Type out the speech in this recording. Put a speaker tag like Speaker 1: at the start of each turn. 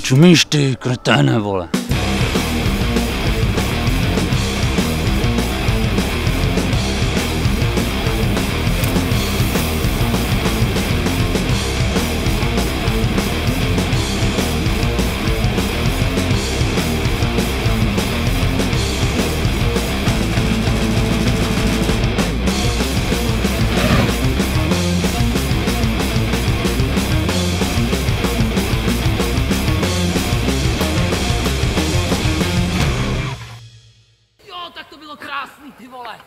Speaker 1: mi čumíš ty, kreténe, vole?
Speaker 2: Krásný, ty vole.